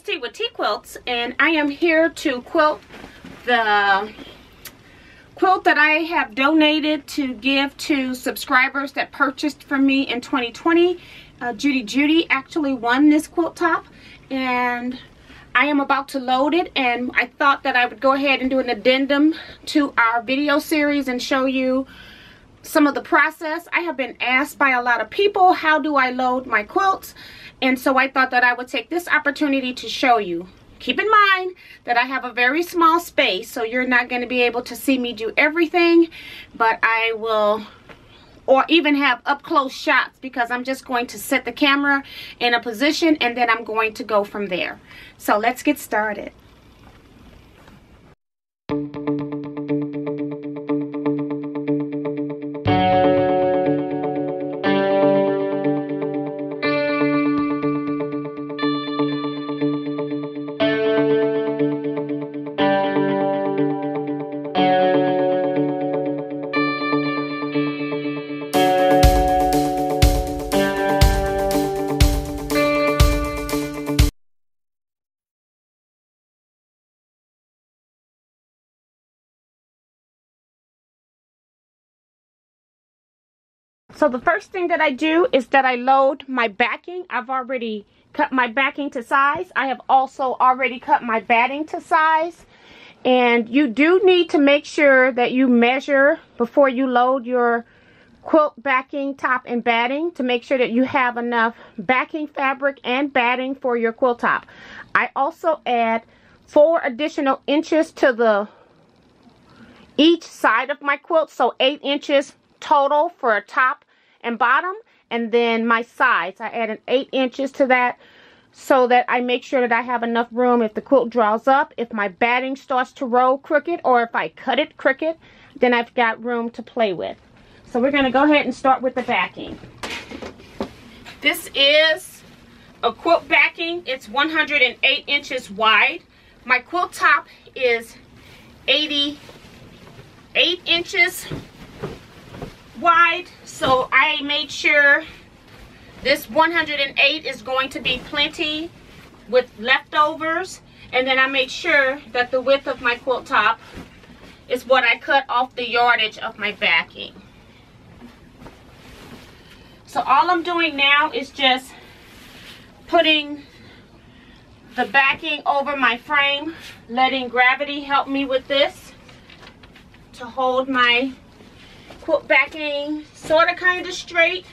Miss T with TeaQuilts and I am here to quilt the quilt that I have donated to give to subscribers that purchased from me in 2020. Uh, Judy Judy actually won this quilt top and I am about to load it and I thought that I would go ahead and do an addendum to our video series and show you some of the process. I have been asked by a lot of people how do I load my quilts and so I thought that I would take this opportunity to show you. Keep in mind that I have a very small space, so you're not going to be able to see me do everything, but I will, or even have up close shots because I'm just going to set the camera in a position and then I'm going to go from there. So let's get started. So the first thing that I do is that I load my backing. I've already cut my backing to size. I have also already cut my batting to size. And you do need to make sure that you measure before you load your quilt backing, top, and batting to make sure that you have enough backing fabric and batting for your quilt top. I also add four additional inches to the each side of my quilt, so eight inches total for a top and bottom and then my sides. I add an 8 inches to that so that I make sure that I have enough room if the quilt draws up. If my batting starts to roll crooked or if I cut it crooked then I've got room to play with. So we're going to go ahead and start with the backing. This is a quilt backing. It's 108 inches wide. My quilt top is 88 inches wide so I made sure this 108 is going to be plenty with leftovers. And then I made sure that the width of my quilt top is what I cut off the yardage of my backing. So all I'm doing now is just putting the backing over my frame letting gravity help me with this to hold my quilt backing sort of kind of straight.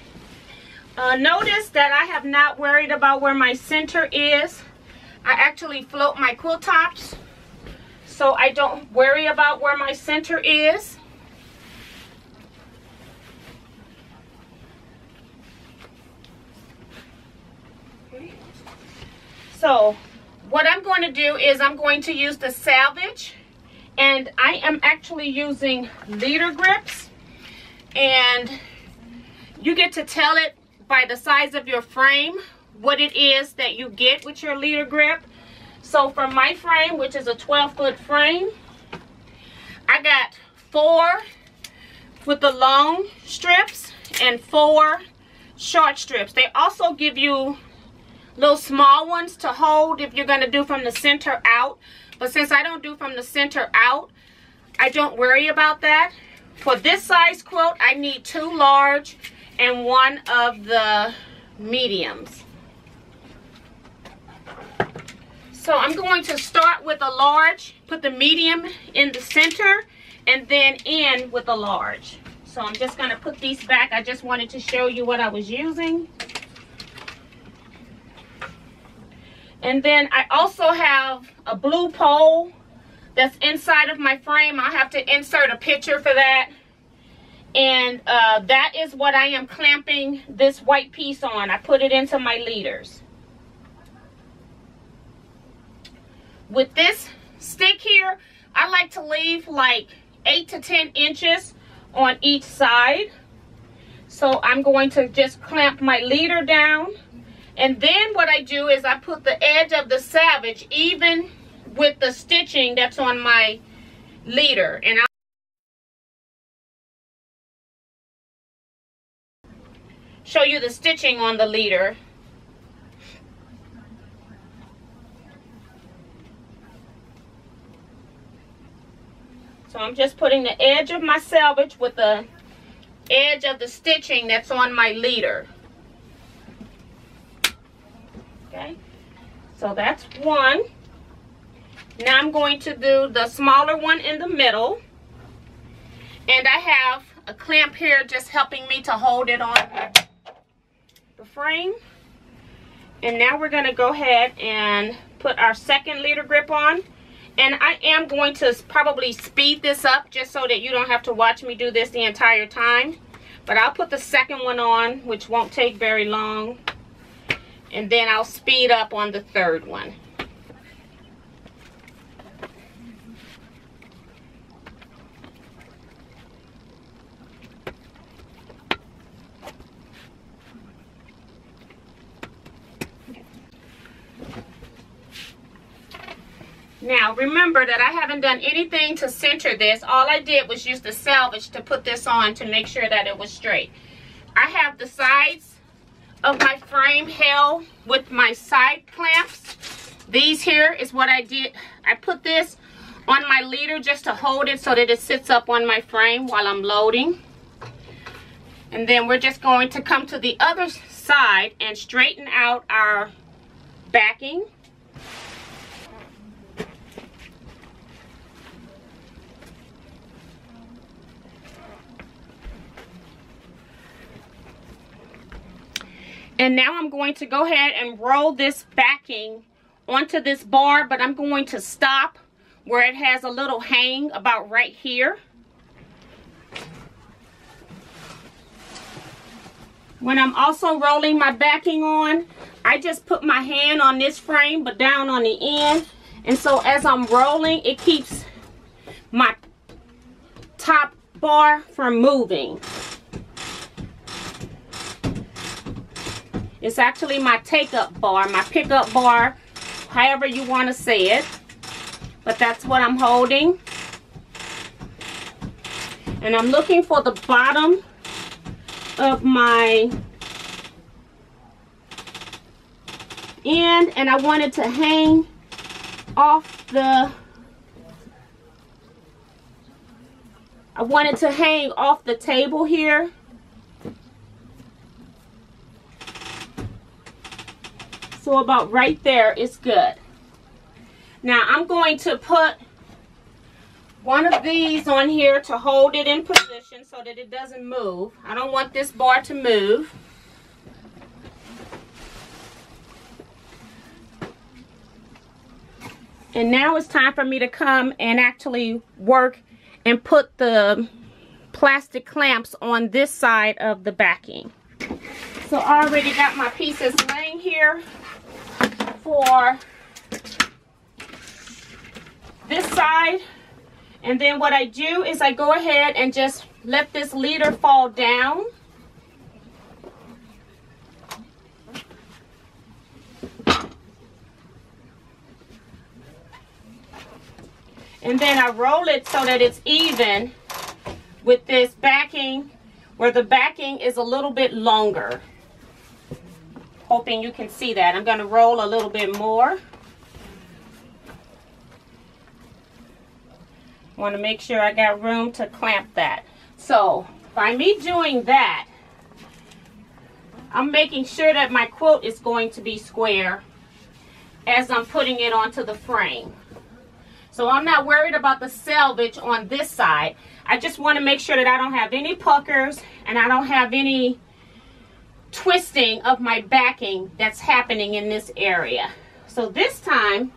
Uh, notice that I have not worried about where my center is. I actually float my quilt tops so I don't worry about where my center is. So what I'm going to do is I'm going to use the selvage and I am actually using leader grips and you get to tell it by the size of your frame what it is that you get with your leader grip. So for my frame which is a 12 foot frame I got four with the long strips and four short strips. They also give you little small ones to hold if you're going to do from the center out. But since I don't do from the center out I don't worry about that for this size quilt, I need two large and one of the mediums. So I'm going to start with a large, put the medium in the center, and then end with a large. So I'm just going to put these back. I just wanted to show you what I was using. And then I also have a blue pole that's inside of my frame. I'll have to insert a picture for that. And uh, that is what I am clamping this white piece on. I put it into my leaders. With this stick here, I like to leave like 8 to 10 inches on each side. So I'm going to just clamp my leader down. And then what I do is I put the edge of the selvage even with the stitching that's on my leader. And I show you the stitching on the leader. So I'm just putting the edge of my selvage with the edge of the stitching that's on my leader. Okay, so that's one. Now I'm going to do the smaller one in the middle. And I have a clamp here just helping me to hold it on the frame. And now we're going to go ahead and put our second leader grip on. And I am going to probably speed this up just so that you don't have to watch me do this the entire time. But I'll put the second one on, which won't take very long. And then I'll speed up on the third one. Now remember that I haven't done anything to center this. All I did was use the selvage to put this on to make sure that it was straight. I have the sides of my frame held with my side clamps. These here is what I did. I put this on my leader just to hold it so that it sits up on my frame while I'm loading. And then we're just going to come to the other side and straighten out our backing. And now I'm going to go ahead and roll this backing onto this bar, but I'm going to stop where it has a little hang about right here. When I'm also rolling my backing on, I just put my hand on this frame, but down on the end. And so as I'm rolling, it keeps my top bar from moving. It's actually my take-up bar, my pick-up bar, however you want to say it. But that's what I'm holding. And I'm looking for the bottom of my end. And I wanted to hang off the... I wanted to hang off the table here. So about right there is good. Now I'm going to put one of these on here to hold it in position so that it doesn't move. I don't want this bar to move. And now it's time for me to come and actually work and put the plastic clamps on this side of the backing. So I already got my pieces laying here for this side. And then what I do is I go ahead and just let this leader fall down. And then I roll it so that it's even with this backing where the backing is a little bit longer hoping you can see that. I'm going to roll a little bit more. want to make sure I got room to clamp that. So by me doing that, I'm making sure that my quilt is going to be square as I'm putting it onto the frame. So I'm not worried about the selvage on this side. I just want to make sure that I don't have any puckers and I don't have any twisting of my backing that's happening in this area. So this time,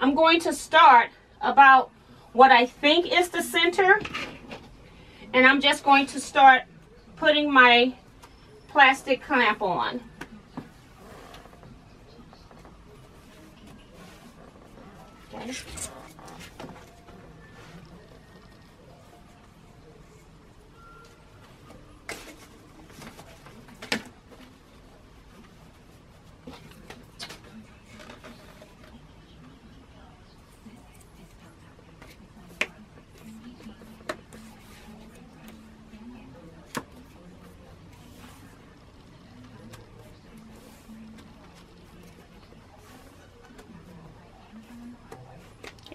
I'm going to start about what I think is the center. And I'm just going to start putting my plastic clamp on. Okay.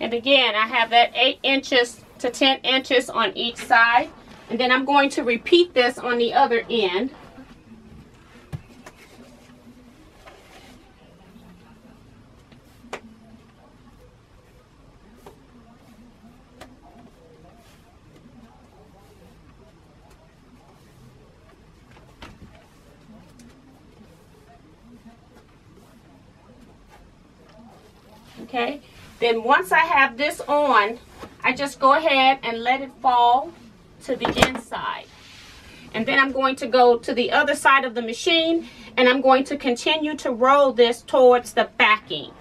And again, I have that eight inches to to 10 inches on each side. And then I'm going to repeat this on the other end. okay then once I have this on I just go ahead and let it fall to the inside. And then I'm going to go to the other side of the machine and I'm going to continue to roll this towards the backing.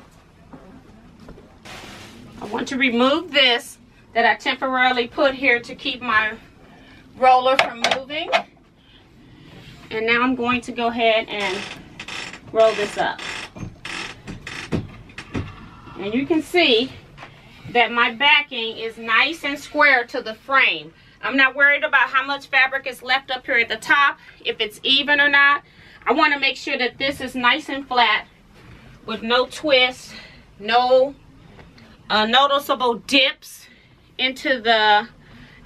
I want to remove this that I temporarily put here to keep my roller from moving. And now I'm going to go ahead and roll this up and you can see that my backing is nice and square to the frame. I'm not worried about how much fabric is left up here at the top, if it's even or not. I want to make sure that this is nice and flat with no twists, no uh, noticeable dips into the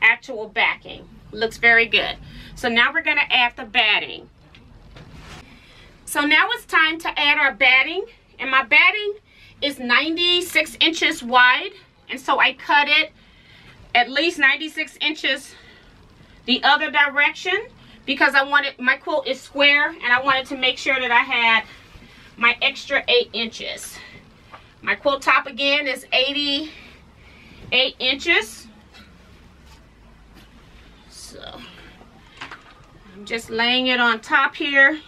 actual backing. Looks very good. So now we're going to add the batting. So now it's time to add our batting. And my batting is 96 inches wide and so I cut it at least 96 inches the other direction because I wanted my quilt is square and I wanted to make sure that I had my extra 8 inches. My quilt top again is 88 inches. So I'm just laying it on top here.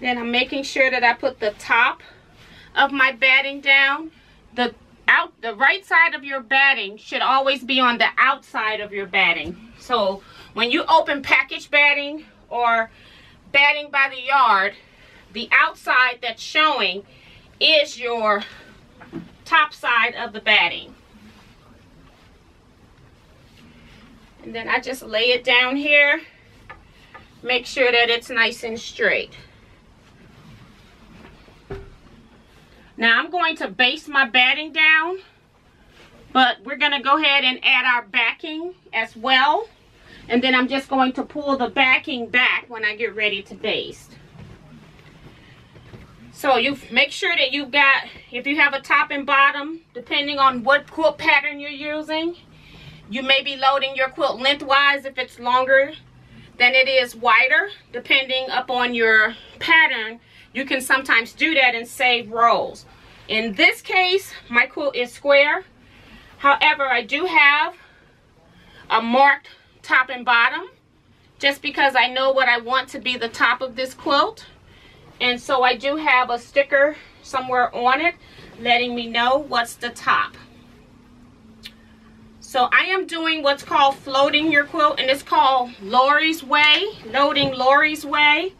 Then I'm making sure that I put the top of my batting down, the out the right side of your batting should always be on the outside of your batting. So when you open package batting or batting by the yard, the outside that's showing is your top side of the batting. And then I just lay it down here. Make sure that it's nice and straight. Now I'm going to baste my batting down, but we're going to go ahead and add our backing as well. And then I'm just going to pull the backing back when I get ready to baste. So you make sure that you've got, if you have a top and bottom, depending on what quilt pattern you're using, you may be loading your quilt lengthwise if it's longer than it is wider, depending upon your pattern you can sometimes do that and save rolls. In this case, my quilt is square. However, I do have a marked top and bottom just because I know what I want to be the top of this quilt. And so I do have a sticker somewhere on it letting me know what's the top. So I am doing what's called floating your quilt and it's called Lori's Way, loading Lori's Way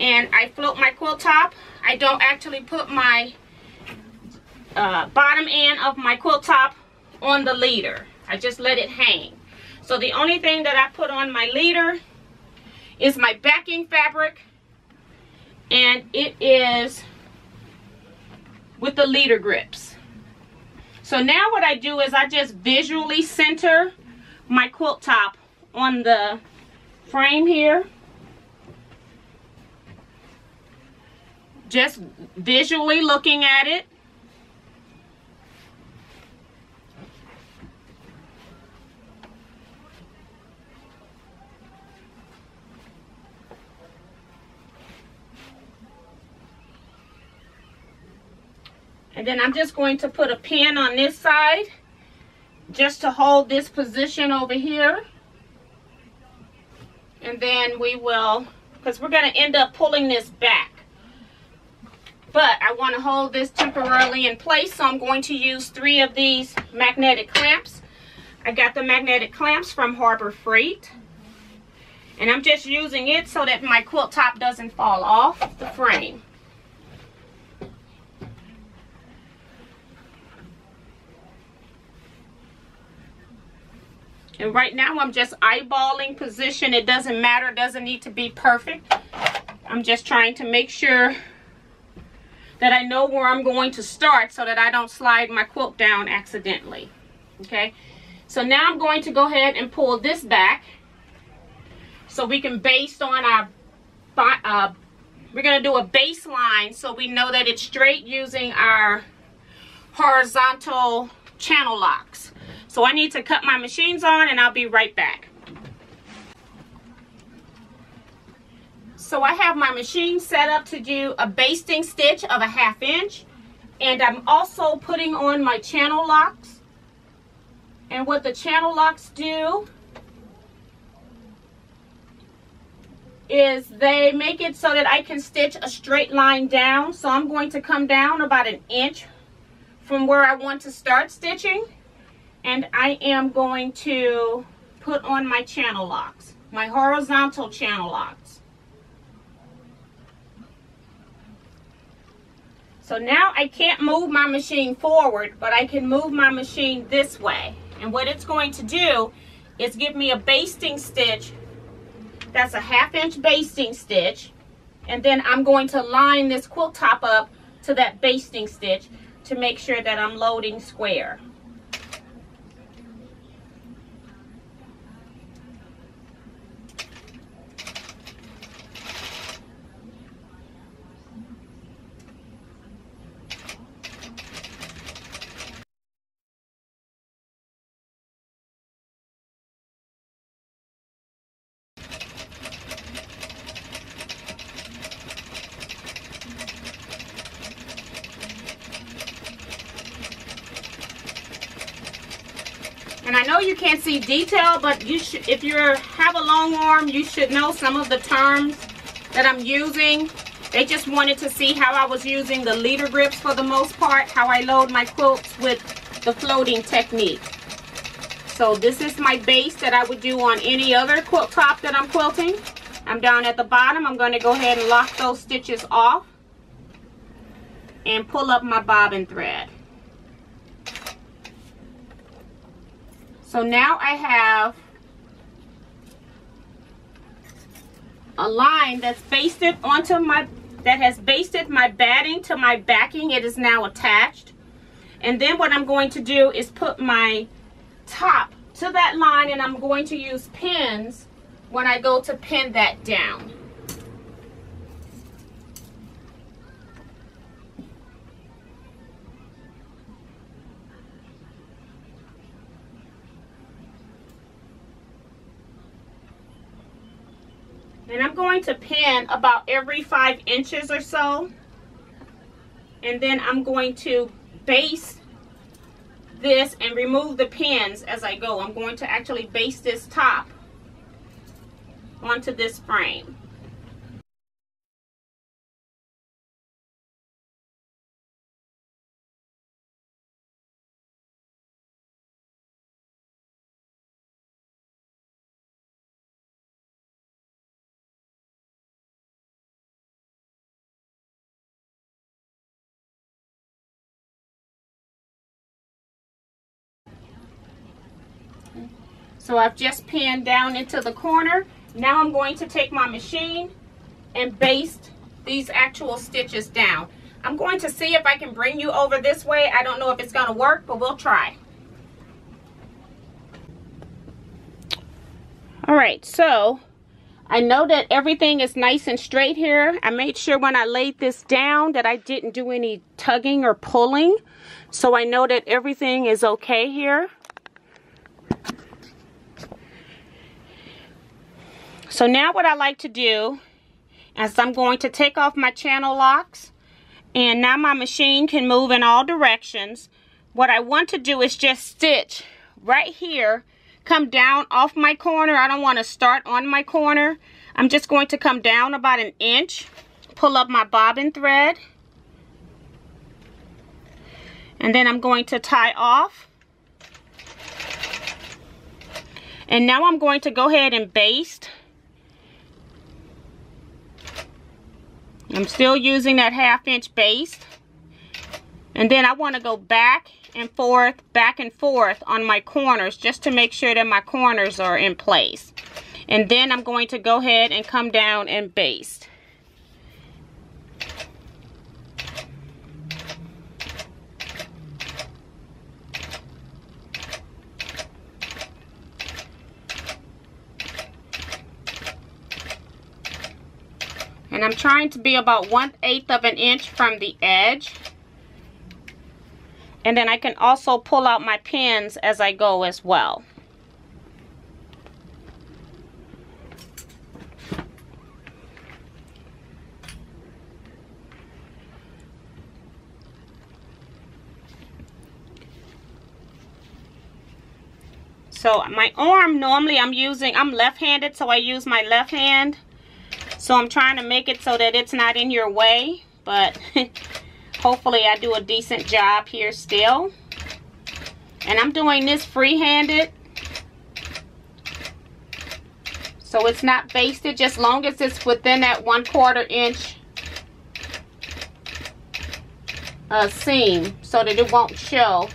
and I float my quilt top. I don't actually put my uh, bottom end of my quilt top on the leader. I just let it hang. So the only thing that I put on my leader is my backing fabric and it is with the leader grips. So now what I do is I just visually center my quilt top on the frame here just visually looking at it. And then I'm just going to put a pin on this side just to hold this position over here. And then we will, because we're going to end up pulling this back but I want to hold this temporarily in place so I'm going to use three of these magnetic clamps I got the magnetic clamps from Harbor Freight and I'm just using it so that my quilt top doesn't fall off the frame And right now I'm just eyeballing position. It doesn't matter. It doesn't need to be perfect. I'm just trying to make sure that I know where I'm going to start so that I don't slide my quilt down accidentally. Okay. So now I'm going to go ahead and pull this back so we can base on our, uh, we're going to do a baseline so we know that it's straight using our horizontal channel locks. So I need to cut my machines on and I'll be right back. So I have my machine set up to do a basting stitch of a half inch. And I'm also putting on my channel locks. And what the channel locks do is they make it so that I can stitch a straight line down. So I'm going to come down about an inch from where I want to start stitching. And I am going to put on my channel locks, my horizontal channel locks. So now I can't move my machine forward, but I can move my machine this way. And what it's going to do is give me a basting stitch. That's a half inch basting stitch. And then I'm going to line this quilt top up to that basting stitch to make sure that I'm loading square. And I know detail, but you should, if you have a long arm, you should know some of the terms that I'm using. They just wanted to see how I was using the leader grips for the most part, how I load my quilts with the floating technique. So this is my base that I would do on any other quilt top that I'm quilting. I'm down at the bottom. I'm going to go ahead and lock those stitches off and pull up my bobbin thread. So now I have a line that's basted onto my, that has basted my batting to my backing. It is now attached. And then what I'm going to do is put my top to that line and I'm going to use pins when I go to pin that down. And I'm going to pin about every five inches or so. And then I'm going to baste this and remove the pins as I go. I'm going to actually baste this top onto this frame. So I've just pinned down into the corner. Now I'm going to take my machine and baste these actual stitches down. I'm going to see if I can bring you over this way. I don't know if it's going to work, but we'll try. All right, so I know that everything is nice and straight here. I made sure when I laid this down that I didn't do any tugging or pulling. So I know that everything is okay here. So now what I like to do is I'm going to take off my channel locks and now my machine can move in all directions. What I want to do is just stitch right here, come down off my corner. I don't want to start on my corner. I'm just going to come down about an inch, pull up my bobbin thread, and then I'm going to tie off. And now I'm going to go ahead and baste I'm still using that half inch base. And then I want to go back and forth, back and forth on my corners just to make sure that my corners are in place. And then I'm going to go ahead and come down and baste. And I'm trying to be about 1 8th of an inch from the edge. And then I can also pull out my pins as I go as well. So my arm, normally I'm using, I'm left-handed, so I use my left hand. So I'm trying to make it so that it's not in your way, but hopefully I do a decent job here still. And I'm doing this free-handed. So it's not basted, just long as it's within that one quarter inch uh, seam so that it won't show.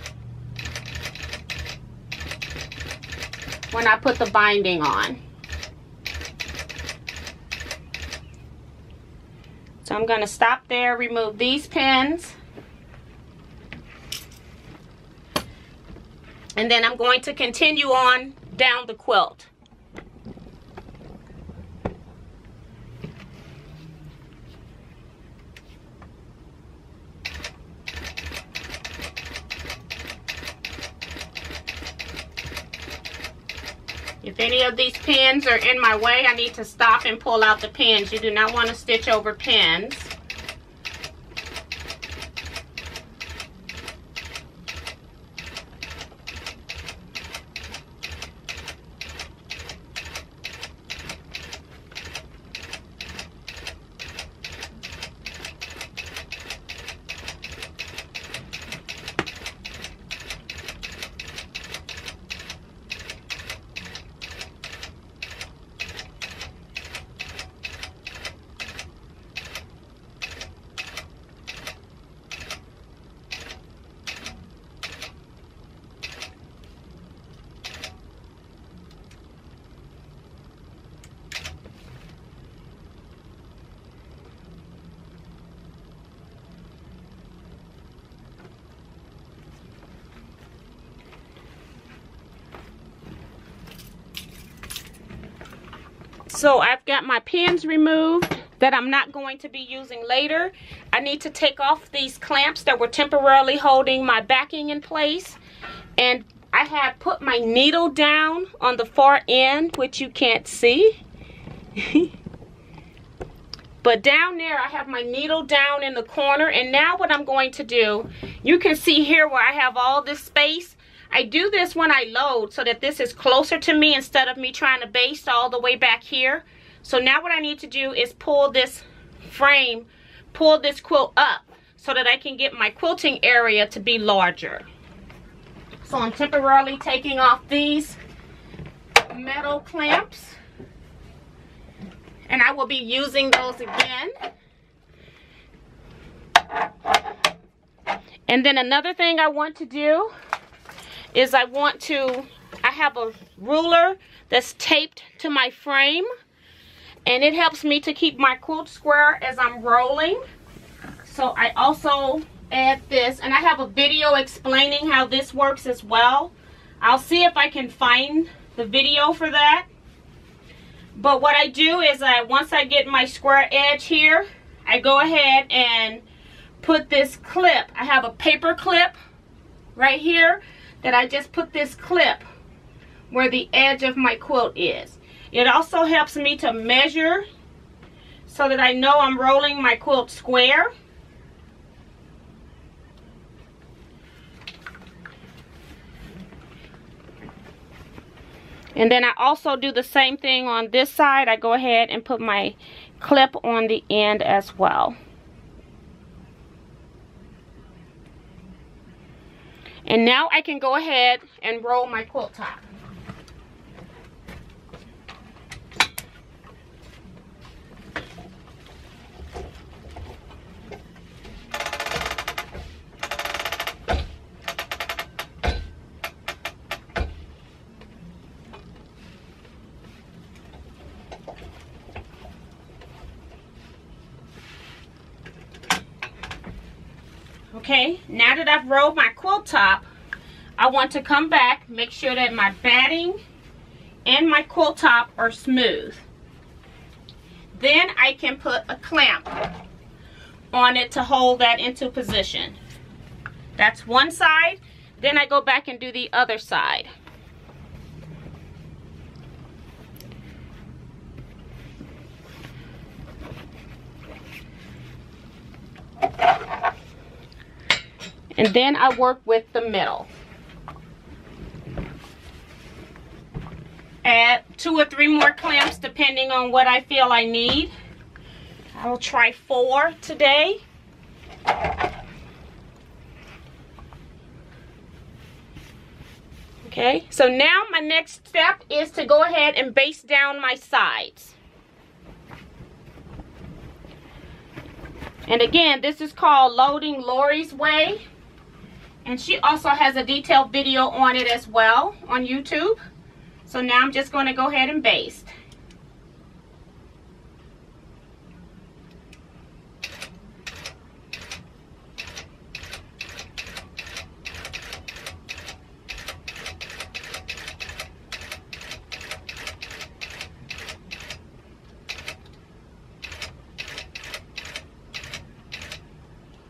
when I put the binding on. So I'm going to stop there, remove these pins. And then I'm going to continue on down the quilt. If any of these pins are in my way, I need to stop and pull out the pins. You do not want to stitch over pins. So I've got my pins removed that I'm not going to be using later. I need to take off these clamps that were temporarily holding my backing in place. And I have put my needle down on the far end, which you can't see. but down there, I have my needle down in the corner. And now what I'm going to do, you can see here where I have all this space. I do this when I load so that this is closer to me instead of me trying to baste all the way back here. So now what I need to do is pull this frame, pull this quilt up so that I can get my quilting area to be larger. So I'm temporarily taking off these metal clamps and I will be using those again. And then another thing I want to do is I want to, I have a ruler that's taped to my frame and it helps me to keep my quilt square as I'm rolling. So I also add this and I have a video explaining how this works as well. I'll see if I can find the video for that. But what I do is I once I get my square edge here, I go ahead and put this clip. I have a paper clip right here that I just put this clip where the edge of my quilt is. It also helps me to measure so that I know I'm rolling my quilt square. And then I also do the same thing on this side. I go ahead and put my clip on the end as well. And now I can go ahead and roll my quilt top. Okay, now that I've rolled my quilt top, I want to come back, make sure that my batting and my quilt top are smooth. then I can put a clamp on it to hold that into position. That's one side. Then I go back and do the other side. And then I work with the middle. Add two or three more clamps depending on what I feel I need. I will try four today. Okay, so now my next step is to go ahead and baste down my sides. And again, this is called Loading Lori's Way. And she also has a detailed video on it as well on YouTube. So now I'm just going to go ahead and baste.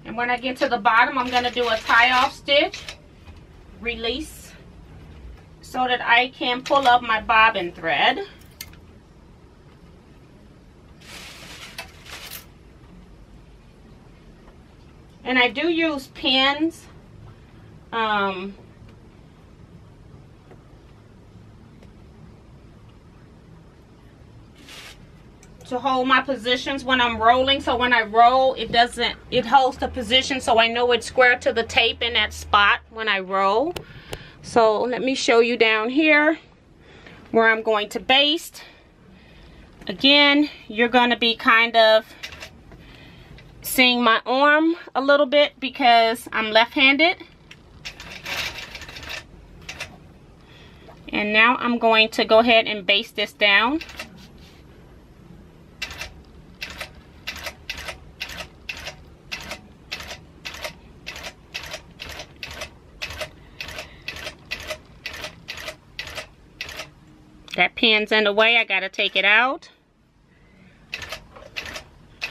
And when I get to the bottom, I'm going to do a tie off stitch, release, so that I can pull up my bobbin thread. And I do use pins. Um, to hold my positions when I'm rolling. So when I roll, it doesn't, it holds the position so I know it's square to the tape in that spot when I roll. So let me show you down here where I'm going to baste. Again, you're going to be kind of seeing my arm a little bit because I'm left-handed. And now I'm going to go ahead and baste this down. That pin's in the way, I gotta take it out.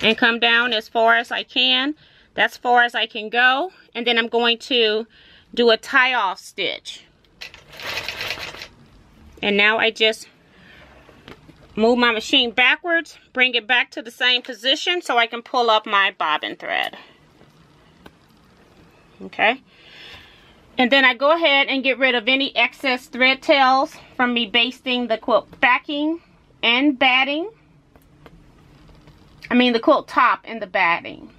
And come down as far as I can. That's far as I can go. And then I'm going to do a tie off stitch. And now I just move my machine backwards, bring it back to the same position so I can pull up my bobbin thread. Okay. And then I go ahead and get rid of any excess thread tails from me basting the quilt backing and batting. I mean the quilt top and the batting.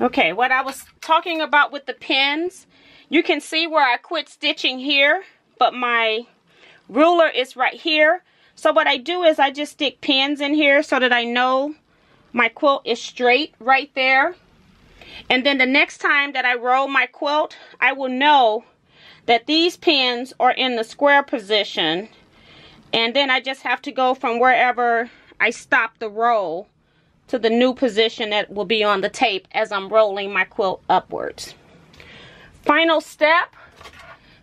Okay, what I was talking about with the pins, you can see where I quit stitching here, but my ruler is right here. So what I do is I just stick pins in here so that I know my quilt is straight right there. And then the next time that I roll my quilt, I will know that these pins are in the square position. And then I just have to go from wherever I stop the roll to the new position that will be on the tape as I'm rolling my quilt upwards. Final step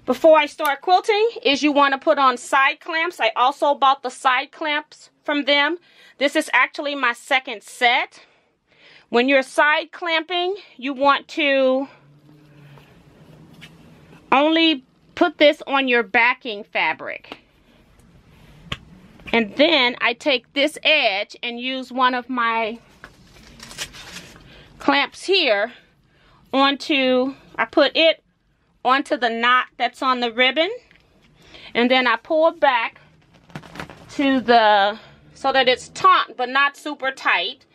before I start quilting is you want to put on side clamps. I also bought the side clamps from them. This is actually my second set. When you're side clamping, you want to only put this on your backing fabric. And then I take this edge and use one of my clamps here onto, I put it onto the knot that's on the ribbon. And then I pull it back to the, so that it's taut but not super tight.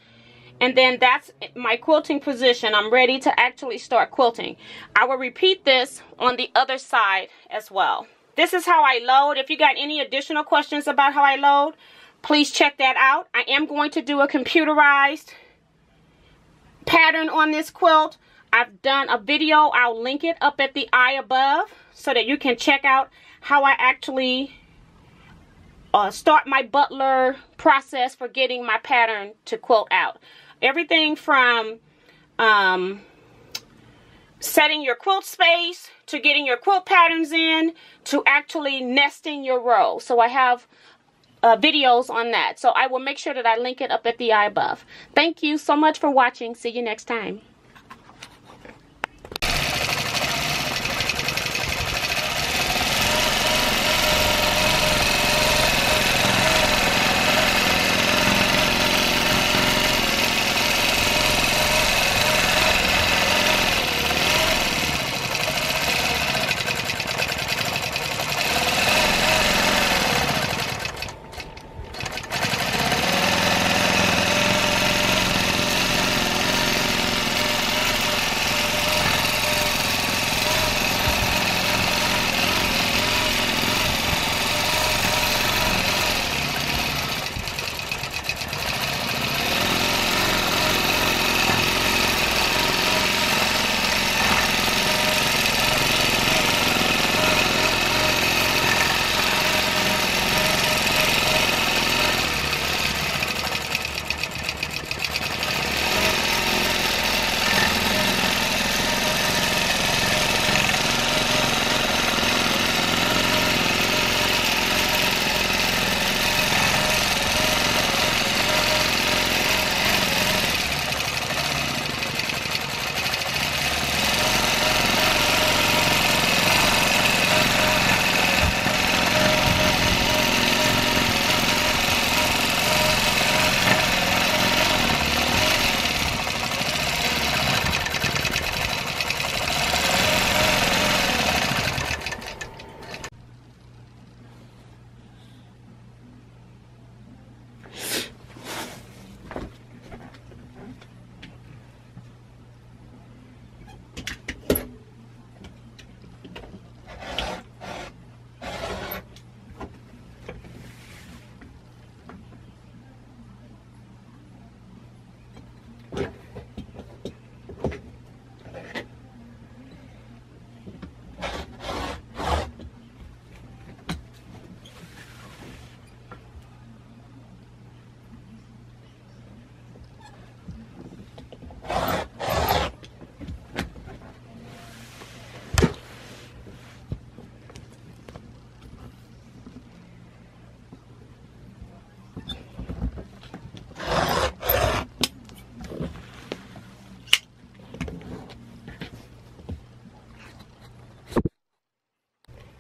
And then that's my quilting position. I'm ready to actually start quilting. I will repeat this on the other side as well. This is how I load. If you got any additional questions about how I load, please check that out. I am going to do a computerized pattern on this quilt. I've done a video. I'll link it up at the eye above so that you can check out how I actually uh, start my butler process for getting my pattern to quilt out. Everything from um, setting your quilt space to getting your quilt patterns in to actually nesting your row. So I have uh, videos on that. So I will make sure that I link it up at the eye above. Thank you so much for watching. See you next time.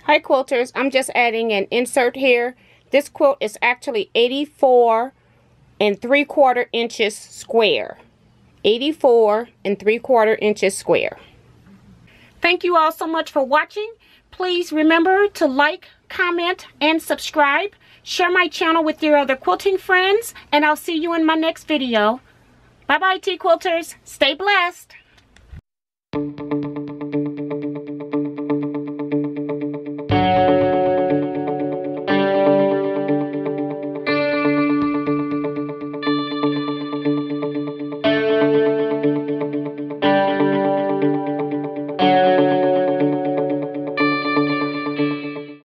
Hi quilters, I'm just adding an insert here. This quilt is actually 84 and 3 quarter inches square. 84 and 3 quarter inches square. Thank you all so much for watching. Please remember to like, comment, and subscribe. Share my channel with your other quilting friends, and I'll see you in my next video. Bye-bye, TeaQuilters. Stay blessed.